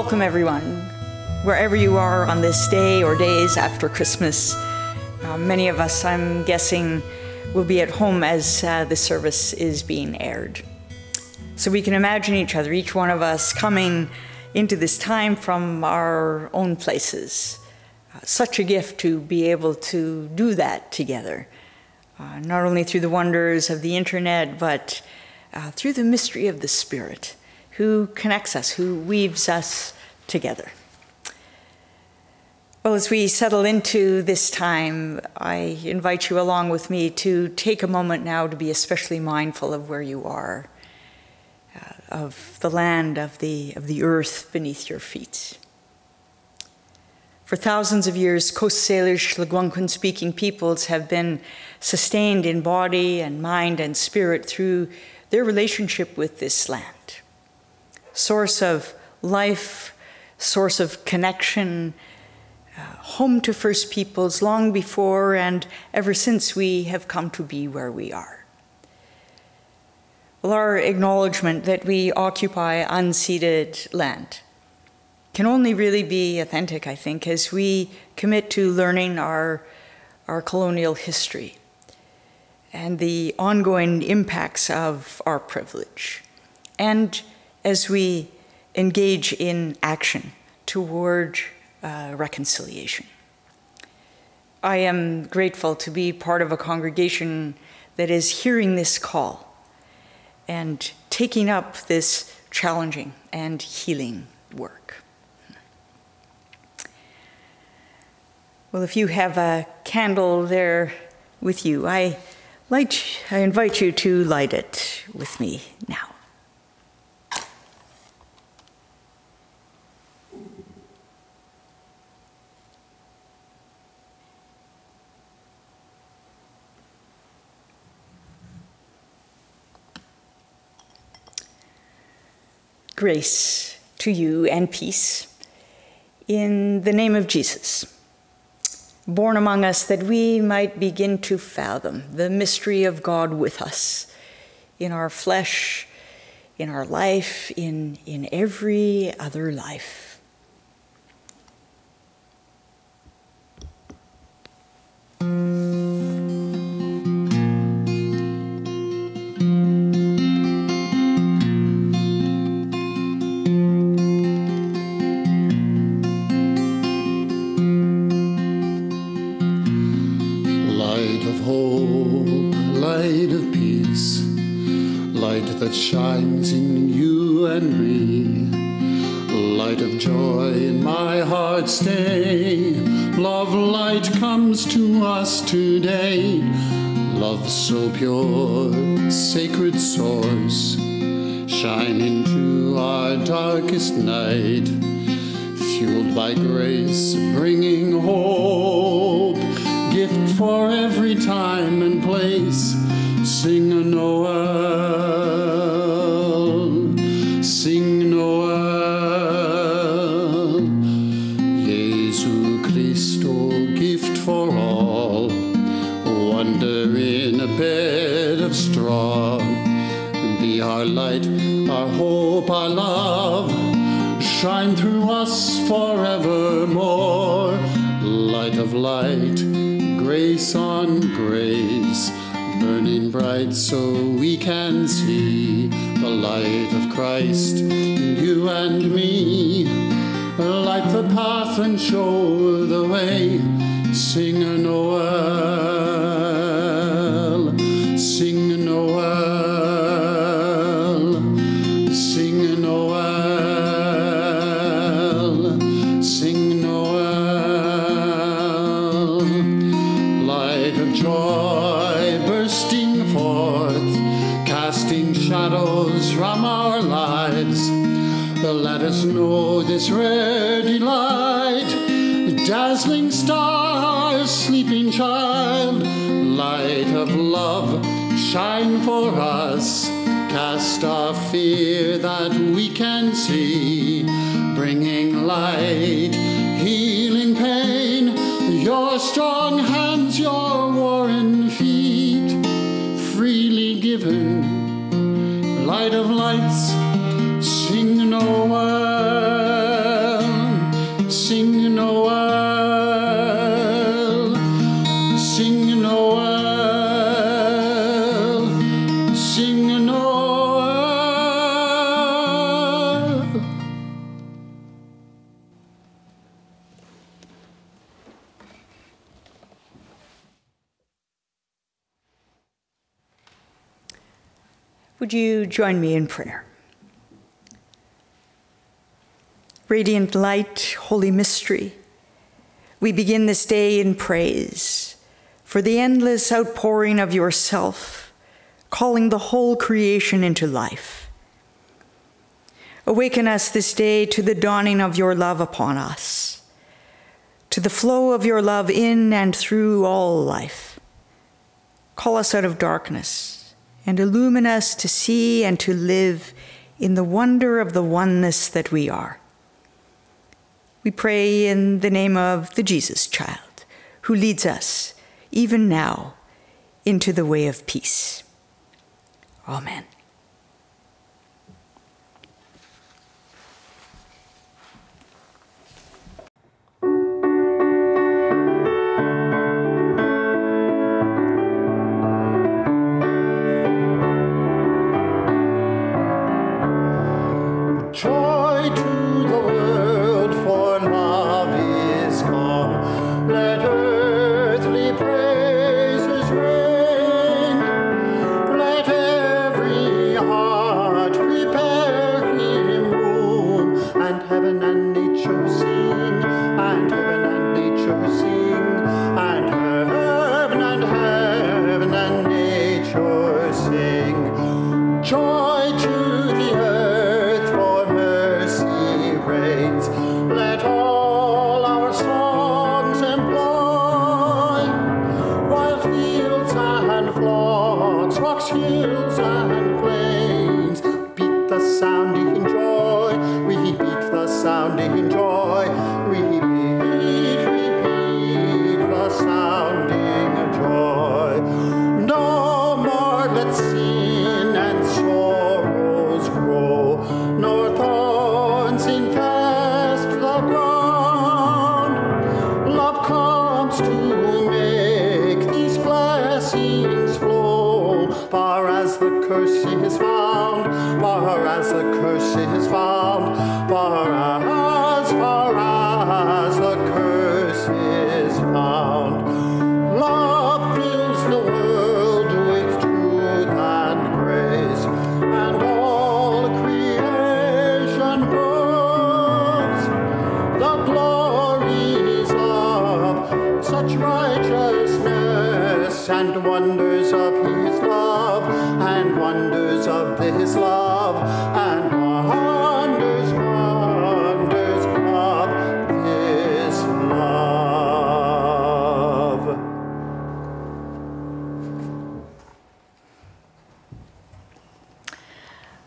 Welcome, everyone, wherever you are on this day or days after Christmas. Uh, many of us, I'm guessing, will be at home as uh, the service is being aired. So we can imagine each other, each one of us, coming into this time from our own places. Uh, such a gift to be able to do that together, uh, not only through the wonders of the internet, but uh, through the mystery of the Spirit who connects us, who weaves us together. Well, as we settle into this time, I invite you along with me to take a moment now to be especially mindful of where you are, uh, of the land, of the, of the earth beneath your feet. For thousands of years, Coast Salish Lekwungen speaking peoples have been sustained in body and mind and spirit through their relationship with this land source of life, source of connection, uh, home to First Peoples long before and ever since we have come to be where we are. Well, our acknowledgement that we occupy unceded land can only really be authentic, I think, as we commit to learning our, our colonial history and the ongoing impacts of our privilege. And as we engage in action toward uh, reconciliation. I am grateful to be part of a congregation that is hearing this call and taking up this challenging and healing work. Well, if you have a candle there with you, I, light, I invite you to light it with me now. Grace to you and peace in the name of Jesus, born among us that we might begin to fathom the mystery of God with us in our flesh, in our life, in, in every other life. So we can see the light of Christ in you and me. Light the path and show the way, sing a us know this rare delight. Dazzling star, sleeping child, light of love, shine for us. Cast our fear that we can see, bringing light, healing pain. Your strong hands, your worn feet, freely given, light of lights you join me in prayer? Radiant light, holy mystery, we begin this day in praise for the endless outpouring of yourself, calling the whole creation into life. Awaken us this day to the dawning of your love upon us, to the flow of your love in and through all life. Call us out of darkness and illumine us to see and to live in the wonder of the oneness that we are. We pray in the name of the Jesus child, who leads us, even now, into the way of peace. Amen.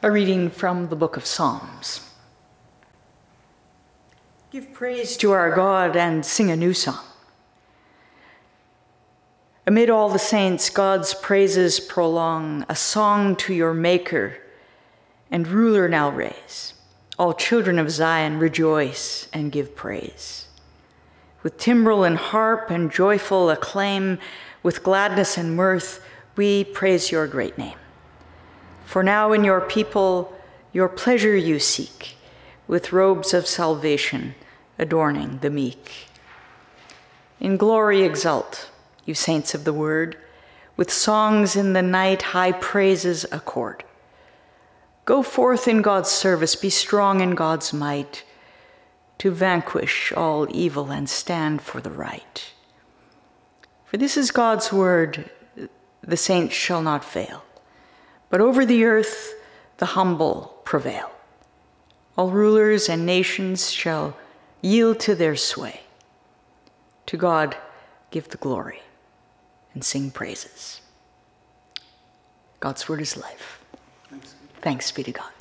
A reading from the book of Psalms. Give praise to our God and sing a new song. Amid all the saints, God's praises prolong, a song to your Maker and ruler now raise. All children of Zion rejoice and give praise. With timbrel and harp and joyful acclaim, with gladness and mirth, we praise your great name. For now in your people, your pleasure you seek, with robes of salvation adorning the meek. In glory exult, you saints of the word, with songs in the night, high praises accord. Go forth in God's service, be strong in God's might, to vanquish all evil and stand for the right. For this is God's word, the saints shall not fail. But over the earth the humble prevail. All rulers and nations shall yield to their sway. To God give the glory and sing praises. God's word is life. Thanks be to God.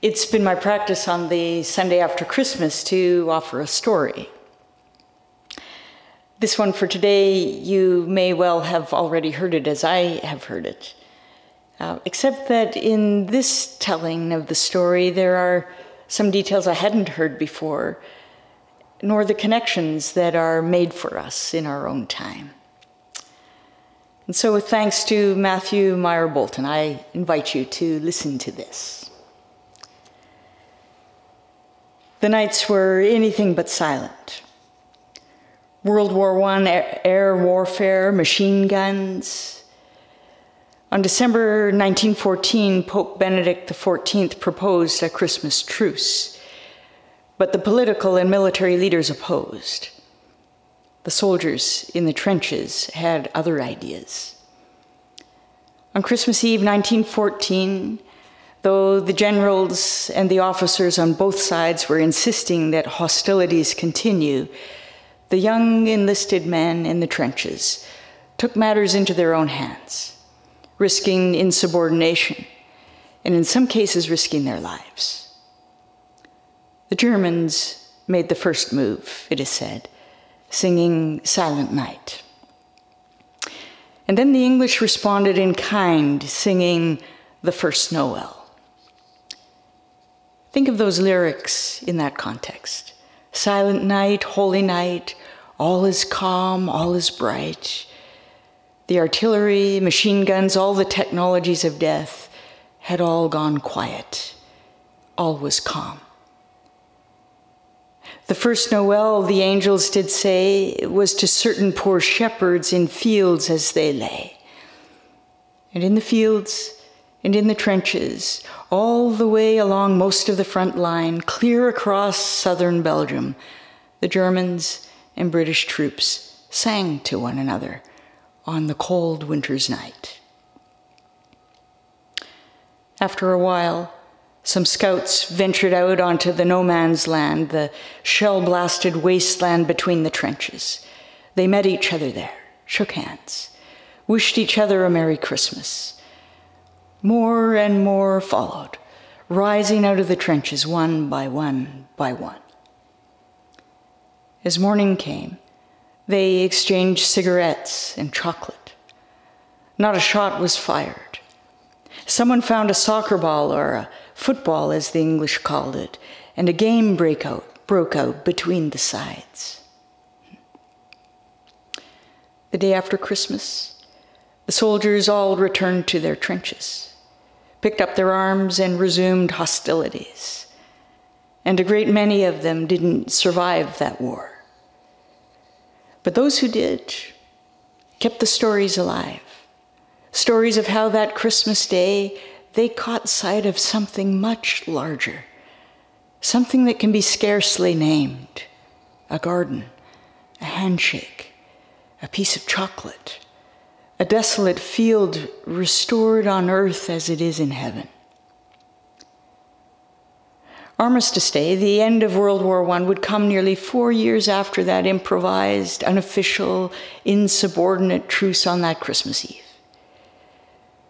It's been my practice on the Sunday after Christmas to offer a story. This one for today, you may well have already heard it as I have heard it. Uh, except that in this telling of the story, there are some details I hadn't heard before, nor the connections that are made for us in our own time. And so, with thanks to Matthew Myer Boulton, I invite you to listen to this. The nights were anything but silent. World War I air warfare, machine guns. On December 1914, Pope Benedict XIV proposed a Christmas truce, but the political and military leaders opposed. The soldiers in the trenches had other ideas. On Christmas Eve 1914, though the generals and the officers on both sides were insisting that hostilities continue, the young enlisted men in the trenches took matters into their own hands, risking insubordination, and in some cases, risking their lives. The Germans made the first move, it is said, singing Silent Night. And then the English responded in kind, singing The First Noel. Think of those lyrics in that context. Silent night, holy night, all is calm, all is bright. The artillery, machine guns, all the technologies of death had all gone quiet. All was calm. The first Noel, the angels did say, was to certain poor shepherds in fields as they lay. And in the fields and in the trenches, all the way along most of the front line, clear across southern Belgium, the Germans and British troops sang to one another on the cold winter's night. After a while, some scouts ventured out onto the no man's land, the shell blasted wasteland between the trenches. They met each other there, shook hands, wished each other a Merry Christmas. More and more followed, rising out of the trenches one by one by one. As morning came, they exchanged cigarettes and chocolate. Not a shot was fired. Someone found a soccer ball or a football, as the English called it, and a game breakout broke out between the sides. The day after Christmas, the soldiers all returned to their trenches, picked up their arms, and resumed hostilities. And a great many of them didn't survive that war. But those who did kept the stories alive stories of how that Christmas day they caught sight of something much larger, something that can be scarcely named a garden, a handshake, a piece of chocolate, a desolate field restored on earth as it is in heaven. Armistice Day, the end of World War I, would come nearly four years after that improvised, unofficial, insubordinate truce on that Christmas Eve.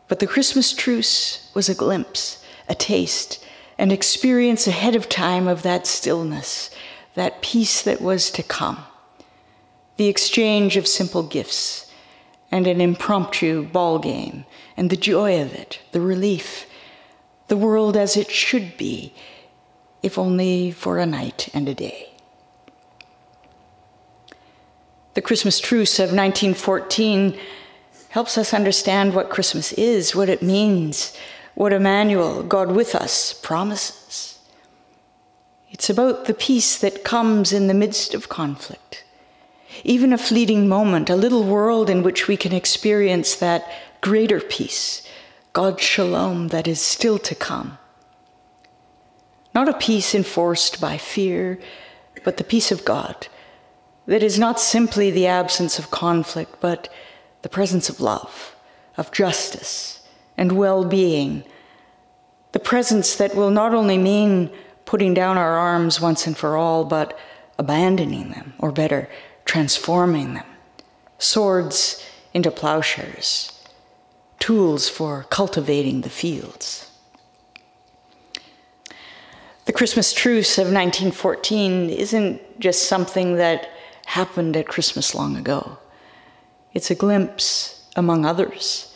But the Christmas truce was a glimpse, a taste, an experience ahead of time of that stillness, that peace that was to come. The exchange of simple gifts and an impromptu ball game, and the joy of it, the relief, the world as it should be, if only for a night and a day. The Christmas truce of 1914 helps us understand what Christmas is, what it means, what Emmanuel, God with us, promises. It's about the peace that comes in the midst of conflict. Even a fleeting moment, a little world in which we can experience that greater peace, God's shalom that is still to come. Not a peace enforced by fear, but the peace of God that is not simply the absence of conflict, but the presence of love, of justice, and well being. The presence that will not only mean putting down our arms once and for all, but abandoning them, or better, transforming them. Swords into plowshares, tools for cultivating the fields. The Christmas truce of 1914 isn't just something that happened at Christmas long ago. It's a glimpse, among others,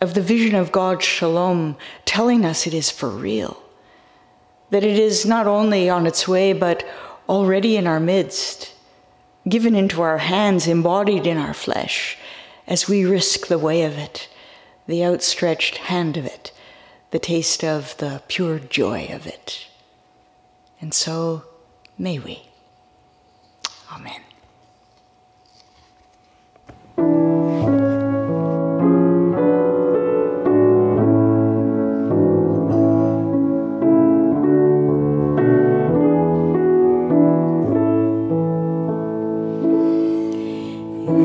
of the vision of God's shalom telling us it is for real, that it is not only on its way, but already in our midst, given into our hands, embodied in our flesh, as we risk the way of it, the outstretched hand of it, the taste of the pure joy of it. And so may we. Amen.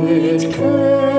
it came.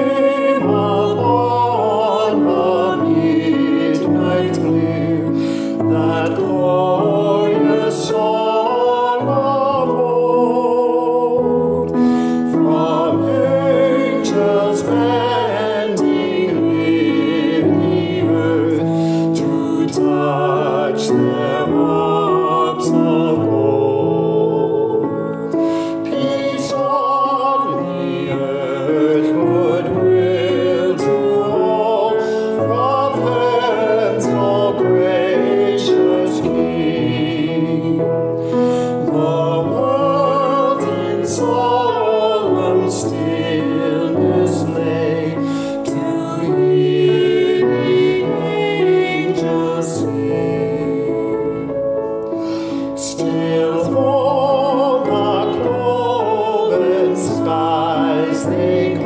We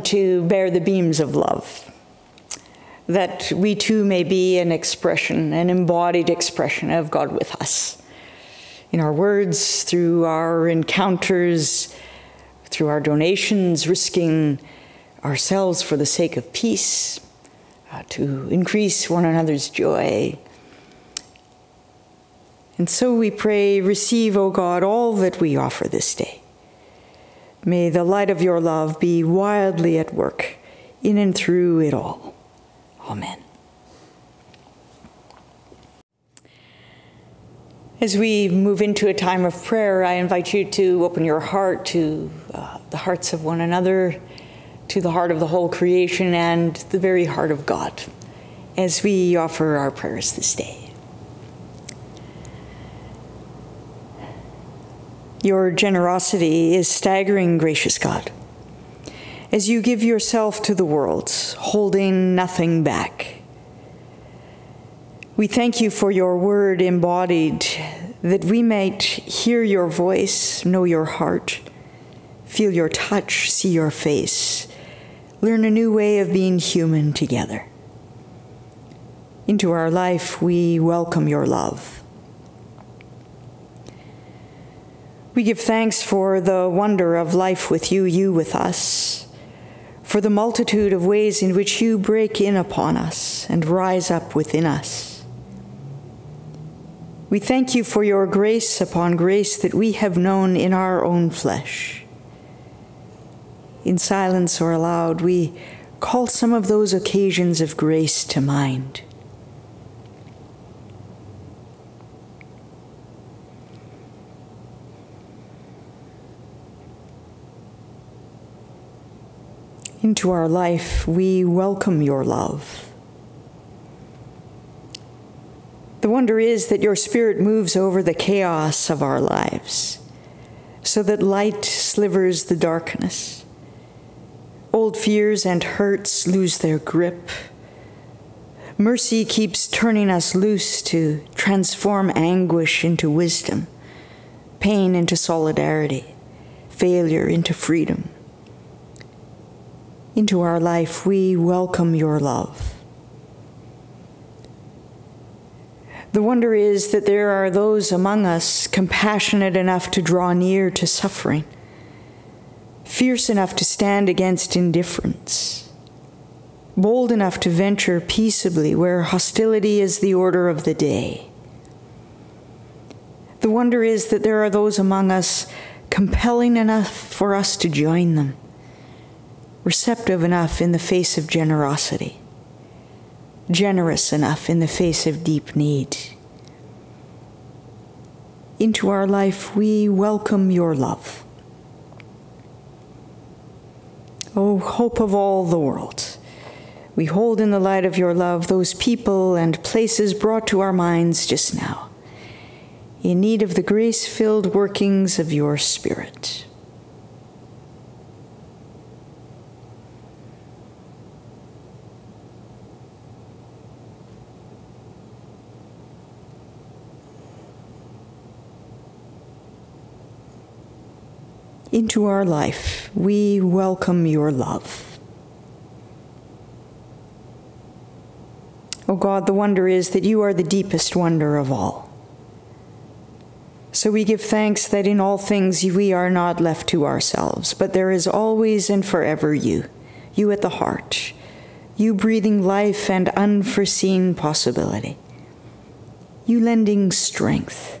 to bear the beams of love, that we too may be an expression, an embodied expression of God with us. In our words, through our encounters, through our donations, risking ourselves for the sake of peace, uh, to increase one another's joy. And so we pray, receive, O God, all that we offer this day. May the light of your love be wildly at work in and through it all. Amen. As we move into a time of prayer, I invite you to open your heart to uh, the hearts of one another, to the heart of the whole creation, and the very heart of God as we offer our prayers this day. Your generosity is staggering, gracious God. As you give yourself to the world, holding nothing back we thank you for your word embodied, that we might hear your voice, know your heart, feel your touch, see your face, learn a new way of being human together. Into our life, we welcome your love. We give thanks for the wonder of life with you, you with us, for the multitude of ways in which you break in upon us and rise up within us. We thank you for your grace upon grace that we have known in our own flesh. In silence or aloud, we call some of those occasions of grace to mind. Into our life, we welcome your love. The wonder is that your Spirit moves over the chaos of our lives so that light slivers the darkness. Old fears and hurts lose their grip. Mercy keeps turning us loose to transform anguish into wisdom, pain into solidarity, failure into freedom. Into our life, we welcome your love. The wonder is that there are those among us compassionate enough to draw near to suffering, fierce enough to stand against indifference, bold enough to venture peaceably where hostility is the order of the day. The wonder is that there are those among us compelling enough for us to join them, receptive enough in the face of generosity generous enough in the face of deep need. Into our life, we welcome your love. O oh, hope of all the world, we hold in the light of your love those people and places brought to our minds just now, in need of the grace filled workings of your Spirit. Into our life, we welcome your love. Oh God, the wonder is that you are the deepest wonder of all. So we give thanks that in all things we are not left to ourselves, but there is always and forever you, you at the heart, you breathing life and unforeseen possibility, you lending strength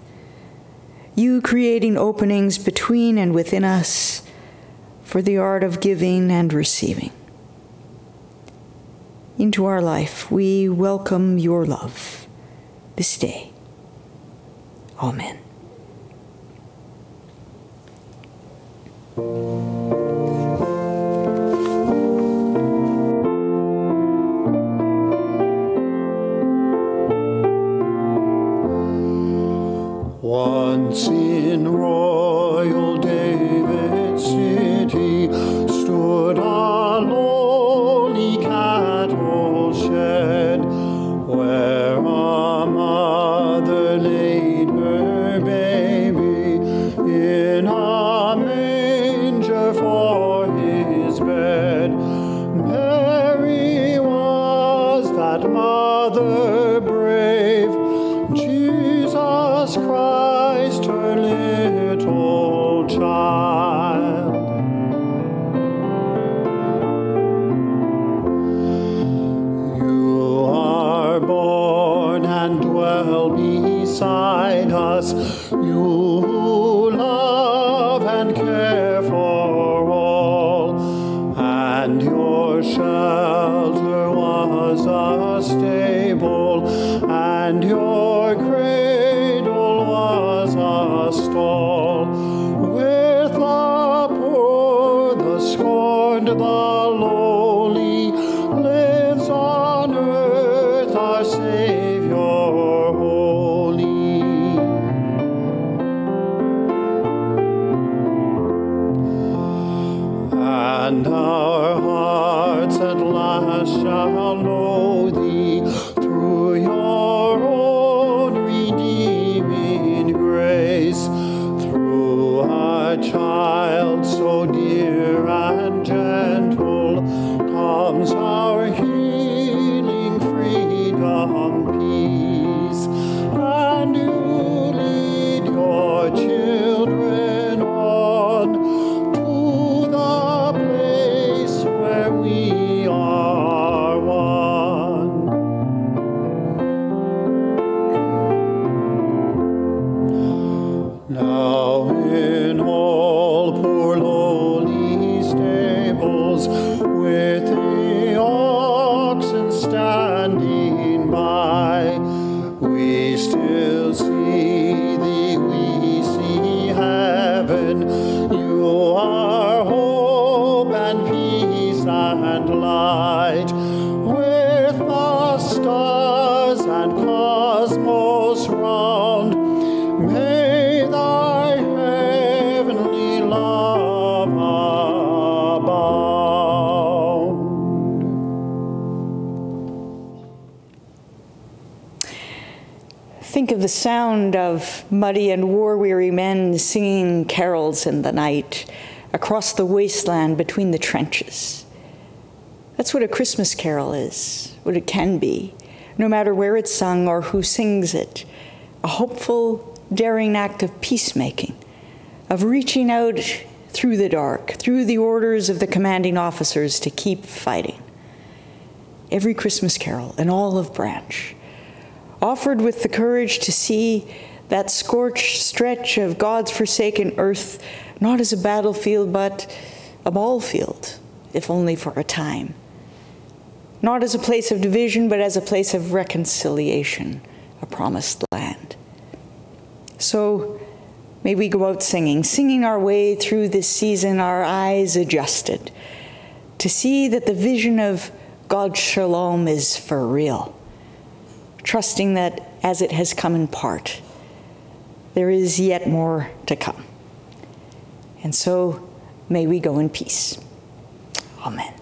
you creating openings between and within us for the art of giving and receiving. Into our life, we welcome your love this day. Amen. Once in royal little the sound of muddy and war weary men singing carols in the night across the wasteland between the trenches. That's what a Christmas carol is, what it can be, no matter where it's sung or who sings it. A hopeful, daring act of peacemaking, of reaching out through the dark, through the orders of the commanding officers to keep fighting. Every Christmas carol, an olive branch, offered with the courage to see that scorched stretch of God's forsaken earth not as a battlefield, but a ball field, if only for a time. Not as a place of division, but as a place of reconciliation, a promised land. So may we go out singing, singing our way through this season, our eyes adjusted, to see that the vision of God's shalom is for real trusting that as it has come in part, there is yet more to come. And so may we go in peace. Amen.